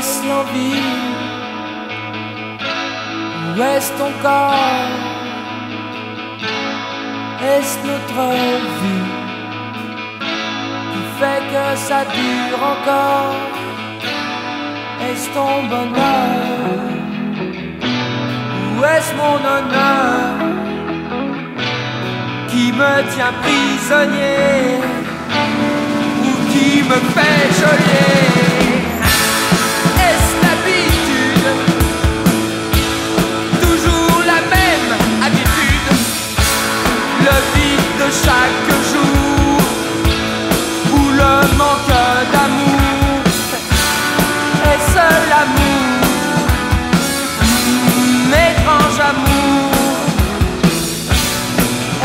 vie Où est-ce ton corps Est-ce notre vie Qui fait que ça dure encore? Est-ce ton bonheur? Où est-ce mon honneur Qui me tient prisonnier?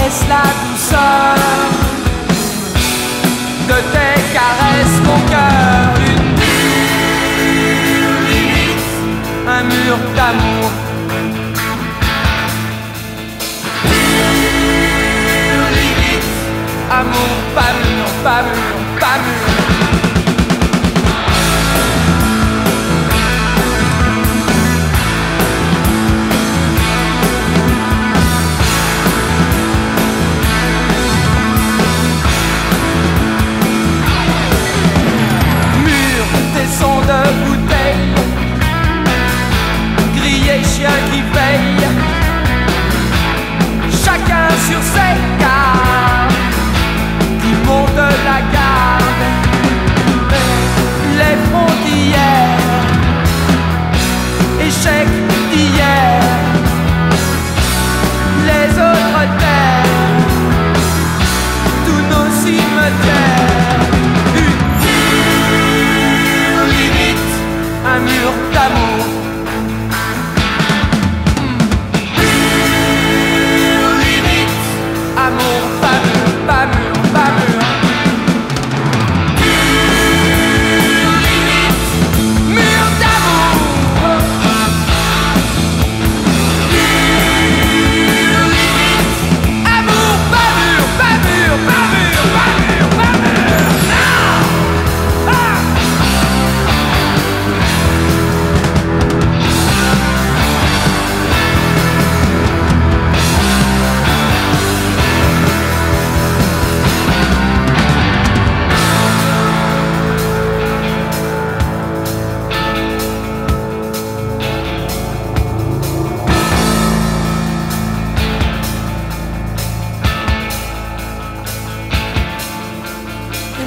Est-ce la douceur de tes caresses, mon cœur, une limite, un mur d'amour. Amour, pas mur, pas mur, pas mur.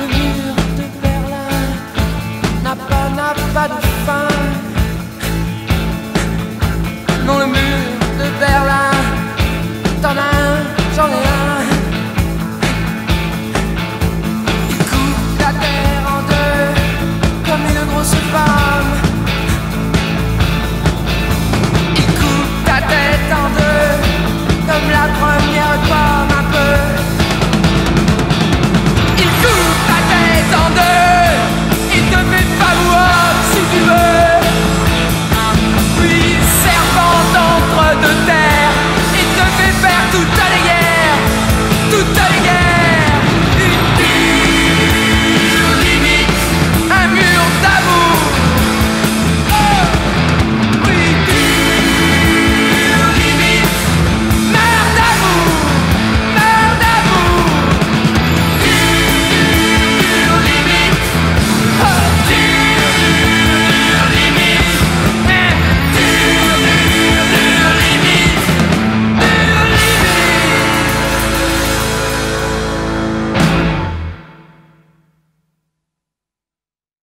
to the.